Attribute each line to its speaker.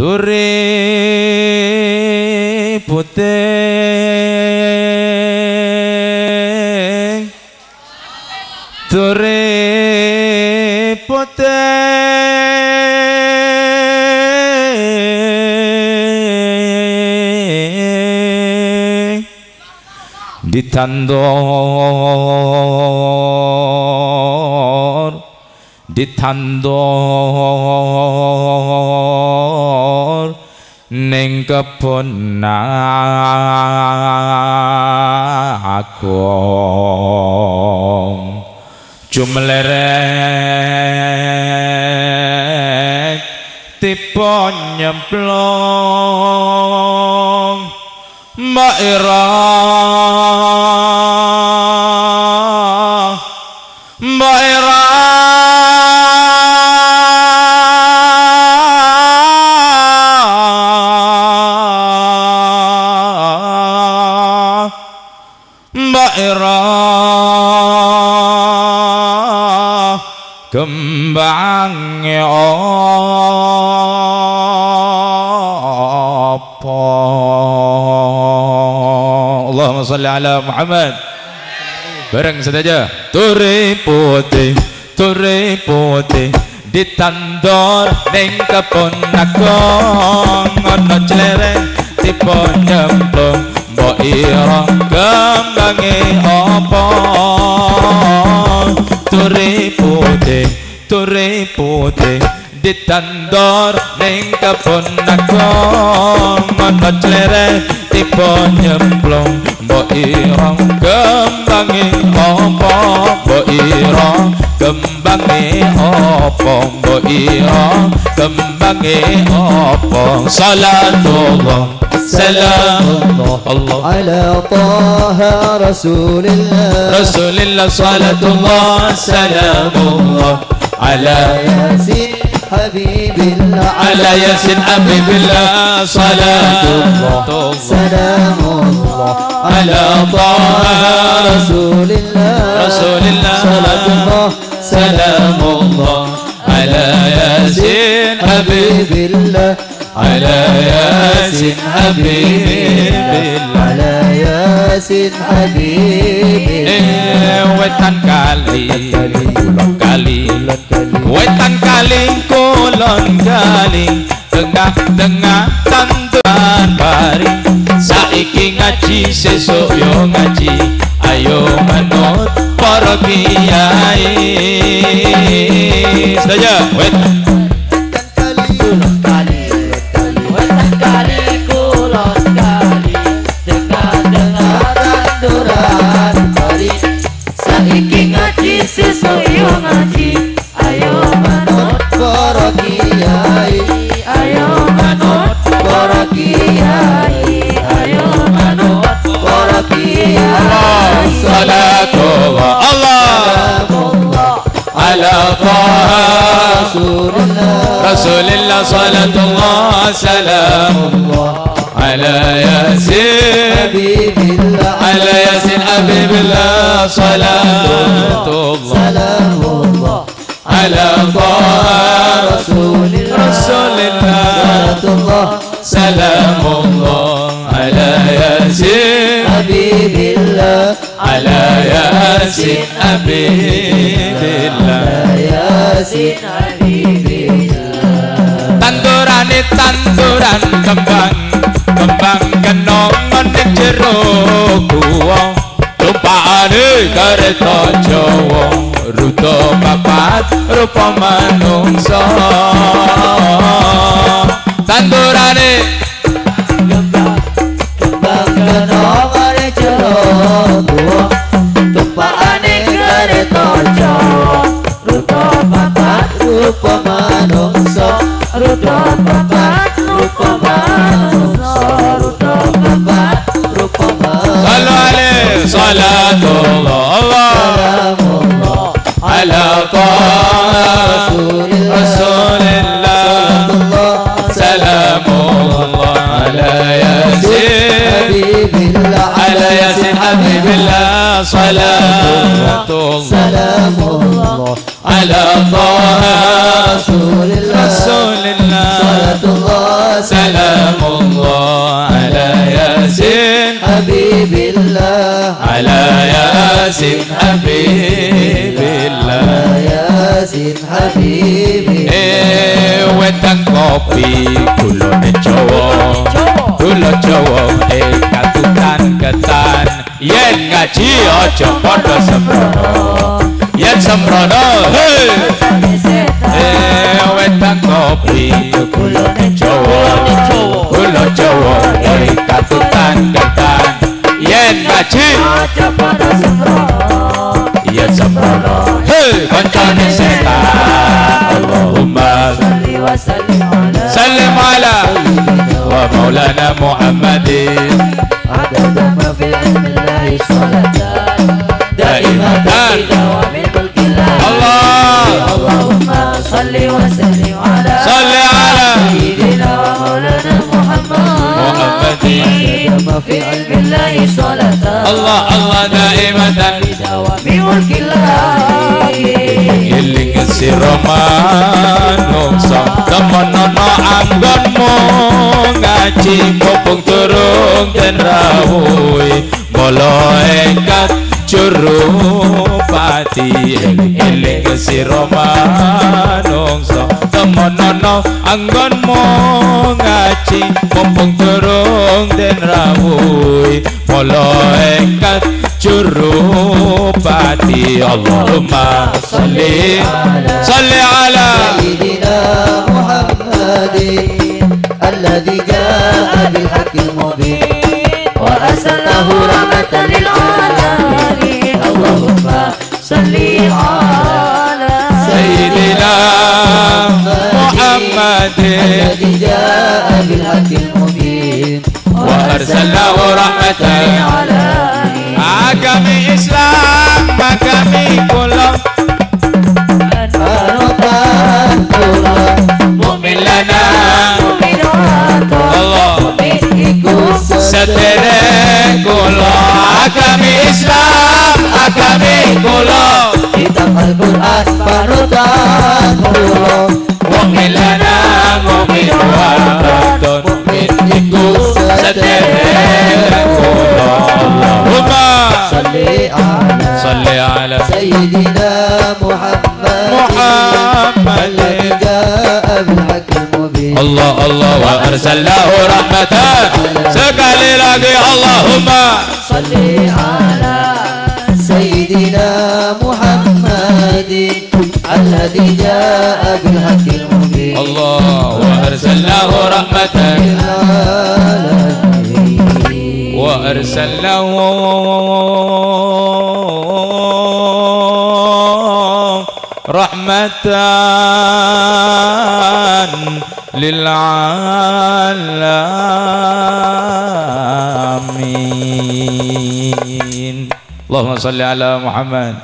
Speaker 1: Tore poté, tore poté, Ditandor Ditandor kebon aku jumlerek tiba nyemplong mak Ira kembangnya apa Allahumma salli ala Muhammad bareng saja. Turi putih turi putih ditandor ning kebun agong ana clereng tipe nyemplung mbok ira kembange apa? Turi putih turi putih ditandor ning kebun agong ana clereng tipe nyemplung mbok ira kembange apa? Mbok ira kembange apa? Mbok ira kembange apa? Salatullah سلام الله.
Speaker 2: على طه رسول الله.
Speaker 1: رسول الله صلاة الله سلام الله.
Speaker 2: على ياسين حبيب الله.
Speaker 1: على ياسين حبيب الله صلاة الله.
Speaker 2: سلام الله.
Speaker 1: على طه
Speaker 2: رسول الله.
Speaker 1: رسول الله
Speaker 2: صلاة الله
Speaker 1: سلام الله. على ياسين
Speaker 2: حبيب. الله.
Speaker 1: ala yasin habibillah
Speaker 2: على ياسين حبيب
Speaker 1: Eh, wetan kali kulon kali wetan kali kulon kali tengah tengah tanduran pari saiki ngaji sesuk yo ngaji ayo manut para kiai saja wet
Speaker 2: رسول الله
Speaker 1: رسول الله صلاة الله سلام الله على ياسين.
Speaker 2: حبيب الله
Speaker 1: على ياسين حبيب الله صلاة الله.
Speaker 2: سلام الله
Speaker 1: على طه
Speaker 2: رسول الله.
Speaker 1: رسول الله
Speaker 2: الله
Speaker 1: سلام الله على ياسين.
Speaker 2: حبيب الله
Speaker 1: على ياسين حبيب الله
Speaker 2: ياسين حبيب
Speaker 1: tandurane tanduran kembang kembang kenongan ning jero guwa. Rupane kareta Jawa. Ruta papat rupa manungsa. Tandurane
Speaker 2: gua kereta Rupa manungsa. Rupa papat salamullah
Speaker 1: ala yasin
Speaker 2: Habibillah
Speaker 1: على ياسين حبيب الله صلاة الله
Speaker 2: سلام الله
Speaker 1: على طه
Speaker 2: رسول الله
Speaker 1: رسول الله
Speaker 2: صلاة الله
Speaker 1: سلام الله على ياسين
Speaker 2: حبيب الله
Speaker 1: على ياسين حبيب الله
Speaker 2: ياسين
Speaker 1: Eh wedang kopi kulone Jawa Kula Jawa eh katutan ketan. Yen ngaji aja padha sembrono. Yen sembrono hei Eh wedang kopi kulone Jawa. Kula Jawa eh katutan ketan. Yen ngaji. Yen sembrono Hei kancane ومولانا محمد.
Speaker 2: عدد ما في علم الله صلاة
Speaker 1: دائمة
Speaker 3: دوام ملك الله
Speaker 1: الله.
Speaker 3: اللهم صل وسلم على
Speaker 1: صل على
Speaker 3: سيدنا ومولانا محمد.
Speaker 1: محمد.
Speaker 2: ما في
Speaker 3: علم الله صلاة
Speaker 1: الله الله دائمة.
Speaker 3: دوام ملك الله
Speaker 1: siro manungso temenono anggonmu ngaji mumpung durung den rawuh bolo engkat juru pati eling siro manungso temenono anggonmu ngaji mumpung durung den rawuh bolo engkat juru pati Allahumma salli salli ala
Speaker 2: سيدنا محمد الذي جاء بالحق المبين
Speaker 3: وأرسلناه رحمة للعالمين. اللهم صل على
Speaker 1: sayyidina Muhammadin
Speaker 2: الذي جاء بالحق المبين.
Speaker 1: wa arsalnahu rahmatan kula
Speaker 2: Kitab Al-Quran Panutan kula
Speaker 1: Mukmin lana mukmin waradun Mukmin iku sederek kula Allahumma
Speaker 2: Salli ala
Speaker 1: salli ala
Speaker 2: سيدنا محمد
Speaker 1: محمد
Speaker 2: الذي جاء بالحق المبين
Speaker 1: Allah Allah wa arsalnahu rahmatan Sekali lagi Allahumma
Speaker 3: صل على
Speaker 2: سيدنا محمد الذي جاء بالحق المبين.
Speaker 1: wa arsalnahu rahmatan
Speaker 2: العالمين.
Speaker 1: وأرسلناه رحمة للعالمين. اللهم صل على محمد.